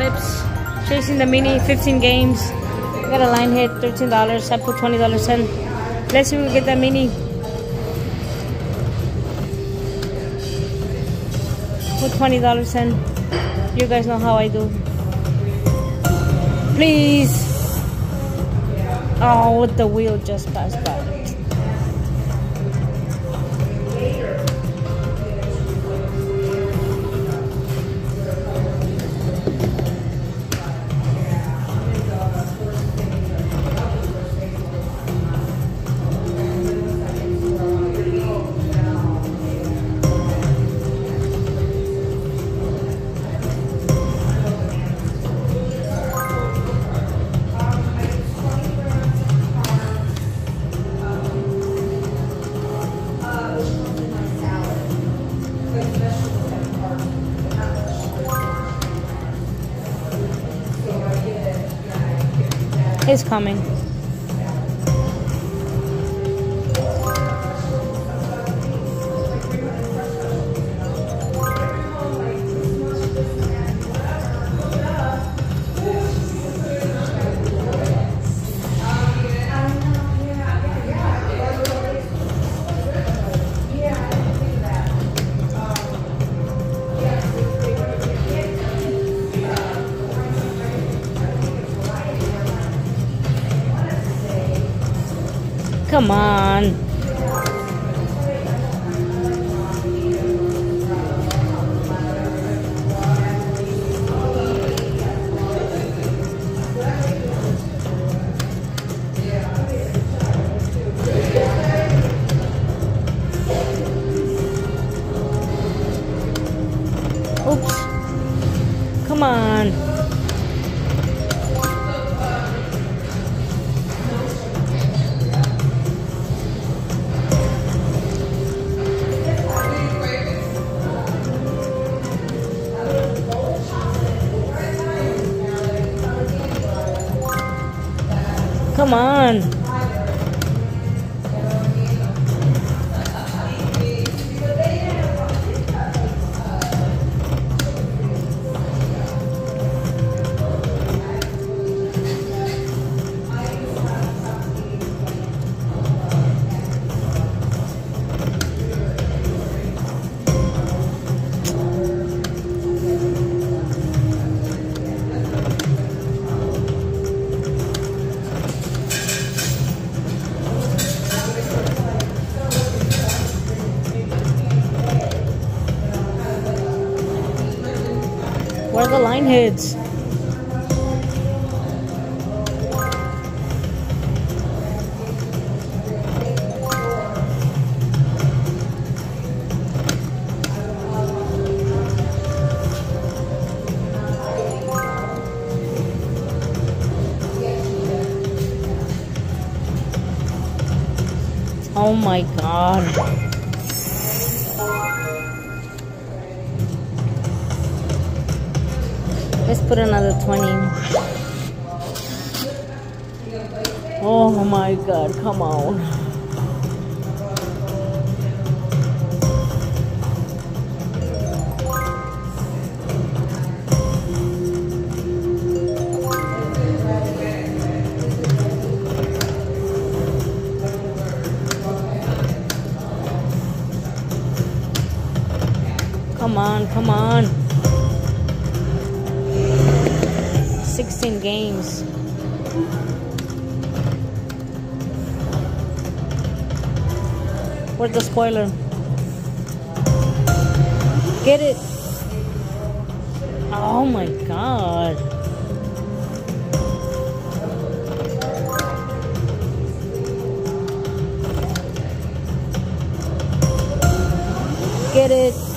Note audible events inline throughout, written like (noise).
clips. Chasing the mini, 15 games. Got a line hit, $13. I put $20 in. Let's see if we get that mini. Put $20 in. You guys know how I do. Please. Oh, the wheel just passed by. He's coming. Come on. Oops. Come on. On. Where are the line heads? Let's put another 20. Oh my god, come on. 16 games. Where's the spoiler? Get it. Oh my god. Get it.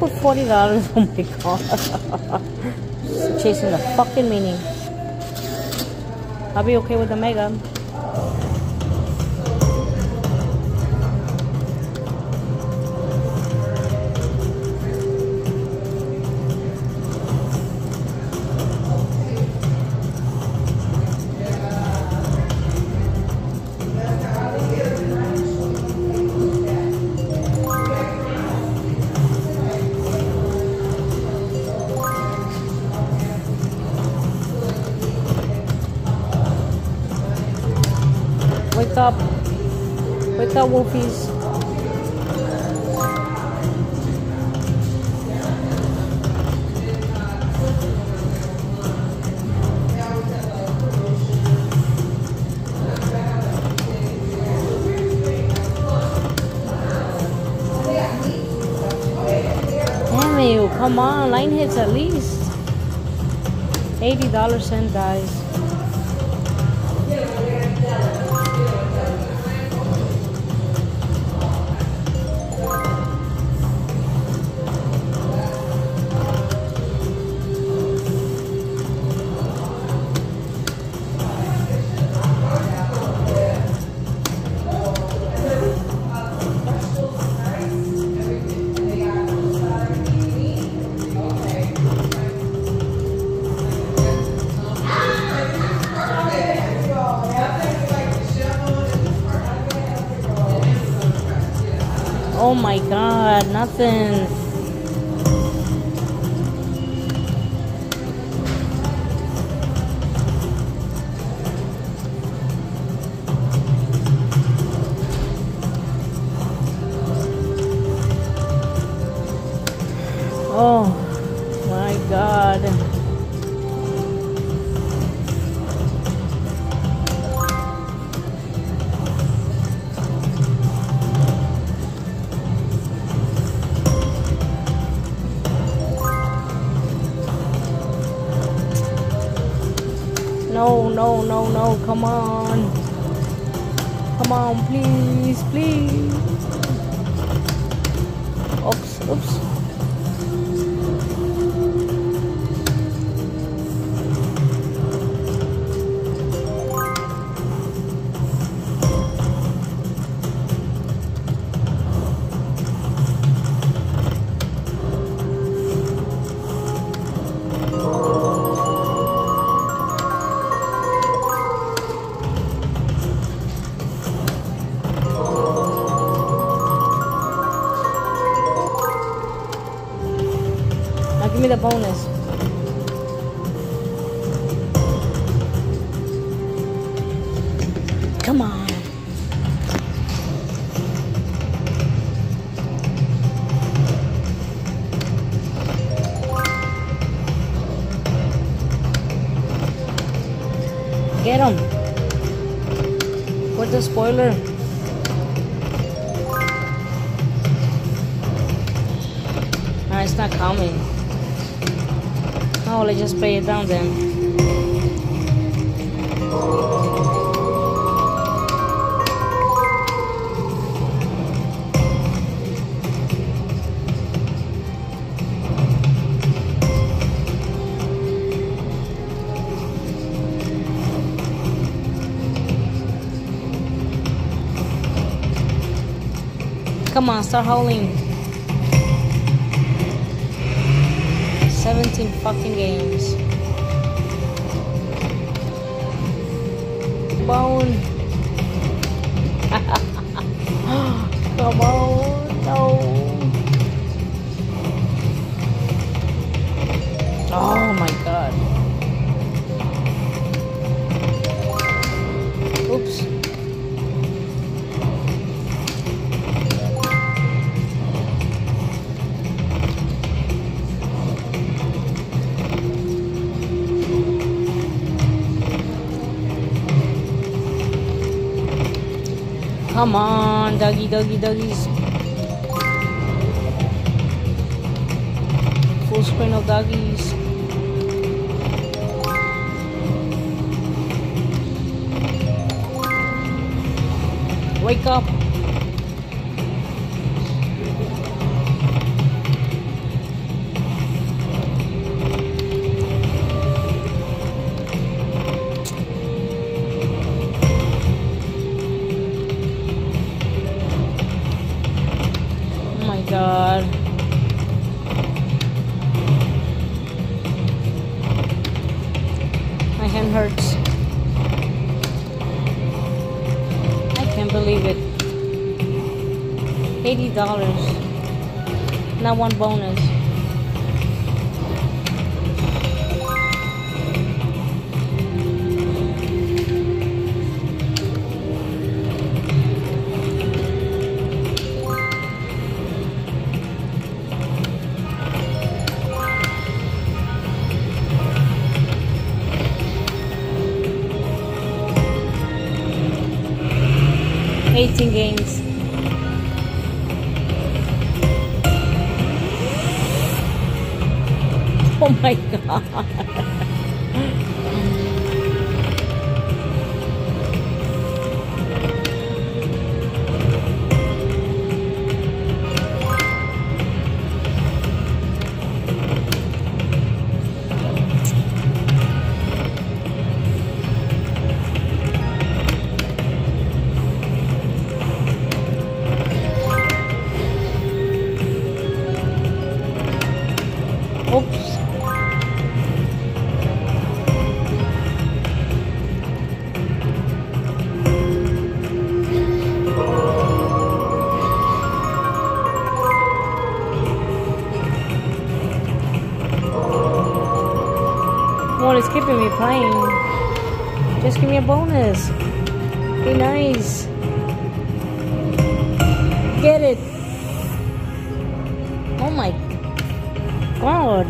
Put $40. Oh my god. (laughs) Chasing the fucking meaning. I'll be okay with the mega. Wake up. Wake up, wolfies. Damn you, come on, line hits at least. $80 cent guys. Oh my god, nothing. No, no, no, come on. Come on, please, please. Oops, oops. Get him. Where's the spoiler? Ah, it's not coming. Oh, let's just pay it down then. Come on, start howling. 17 fucking games. Bone. (laughs) Come on, no. Come on, doggy, doggy, doggies. Full screen of doggies. Wake up. My hurts. I can't believe it. $80. Not one bonus. Eighteen games. Oh my (laughs) god. Just give me a bonus. Be nice. Get it. Oh my god.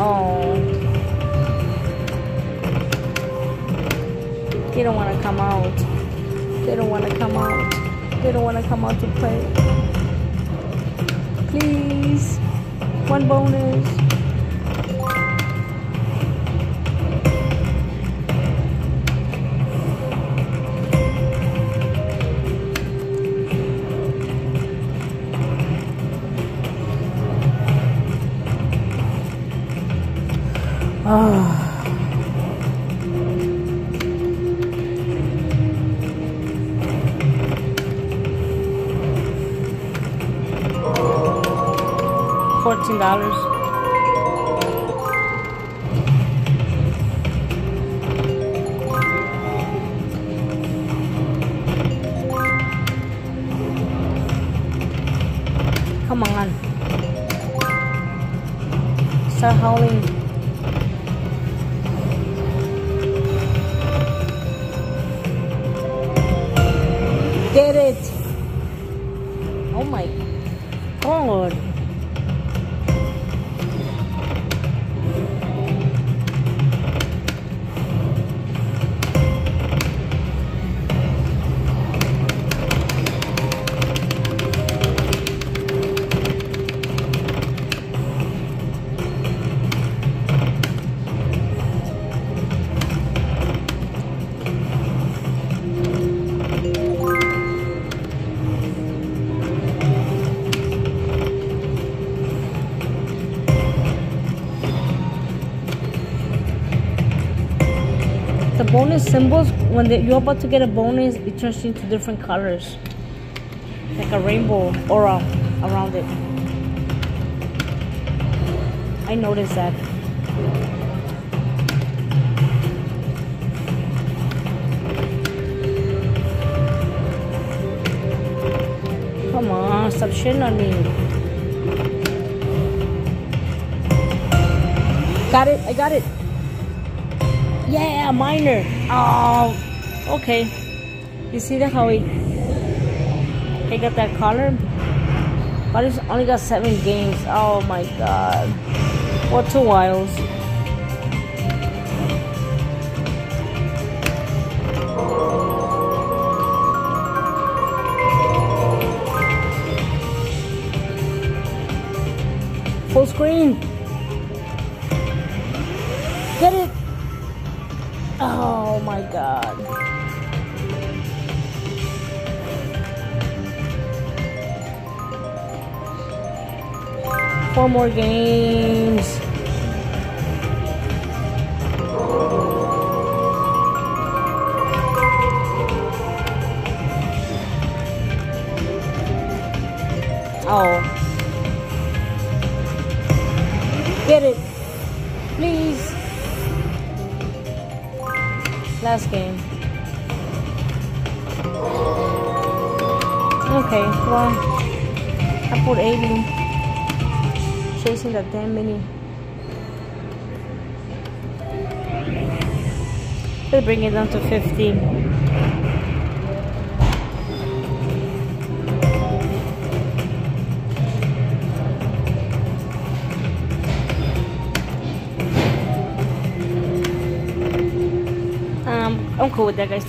Oh. They don't want to come out. They don't want to come out. They don't want to come out to play. Please one bonus. dollars. Come on. Start howling. The bonus symbols, when they, you're about to get a bonus, it turns into different colors. Like a rainbow aura around it. I noticed that. Come on, stop shitting on me. Got it, I got it. Yeah, minor. Oh, okay. You see that how he, he got that color? But it's only got seven games. Oh my god. What two wilds. Full screen. Oh my god. Four more games. Oh. Get it. Please. Last game. Okay, well, I put 80. Chasing that damn mini. Let's bring it down to 50. खो जाएगा इससे